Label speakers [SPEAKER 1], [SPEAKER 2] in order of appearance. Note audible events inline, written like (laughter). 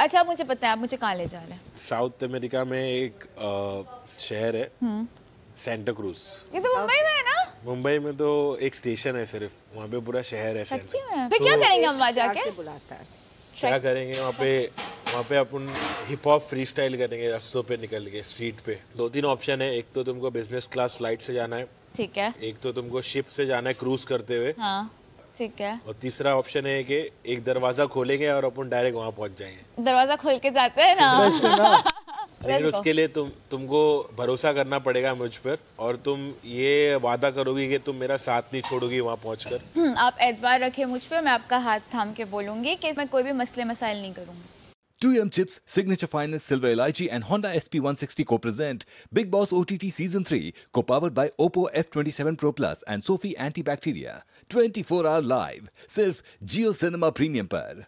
[SPEAKER 1] अच्छा मुझे पता है आप मुझे कहाँ ले जा रहे हैं?
[SPEAKER 2] साउथ अमेरिका में एक शहर है सेंटा क्रूज
[SPEAKER 1] ये तो मुंबई में है ना?
[SPEAKER 2] मुंबई में तो एक स्टेशन है सिर्फ़ वहाँ पे पूरा शहर है
[SPEAKER 1] सच्ची में? फिर क्या करेंगे हम वहाँ जाके?
[SPEAKER 3] बुलाता है।
[SPEAKER 2] क्या करेंगे वहाँ पे वहाँ पे अपन हिप हॉप फ्री स्टाइल करेंगे रस्तों पे निकल के स्ट्रीट पे। दो तीन ऑप्शन है एक तो तुमको बिज़नेस क्लास फ़्लाइट से जाना है
[SPEAKER 1] ठीक है।
[SPEAKER 2] एक तो तुमको शिप से जाना है क्रूज करते हुए।
[SPEAKER 1] हाँ। ठीक है।
[SPEAKER 2] और तीसरा ऑप्शन है कि एक दरवाज़ा खोलेंगे और अपन डायरेक्ट वहाँ पहुँच जाएँगे।
[SPEAKER 1] दरवाज़ा खोल के जाते हैं ना? (laughs)
[SPEAKER 2] लेकिन. उसके लिए तुम तुमको भरोसा करना पड़ेगा मुझ पर और तुम ये वादा करोगी कि तुम मेरा साथ नहीं छोड़ोगी वहाँ पहुँच
[SPEAKER 1] कर। आप एतबार रखे मुझ पर मैं आपका हाथ थाम के बोलूँगी कि मैं कोई भी मसले मसाइल नहीं करूँगी।
[SPEAKER 4] 2M Chips, Signature Finest, Silver LIG, and Honda SP160 co-present Big Boss OTT Season 3, co-powered by Oppo F27 Pro Plus and Sophie Antibacteria. 24 hour live, सिर्फ Jio Cinema Premium पर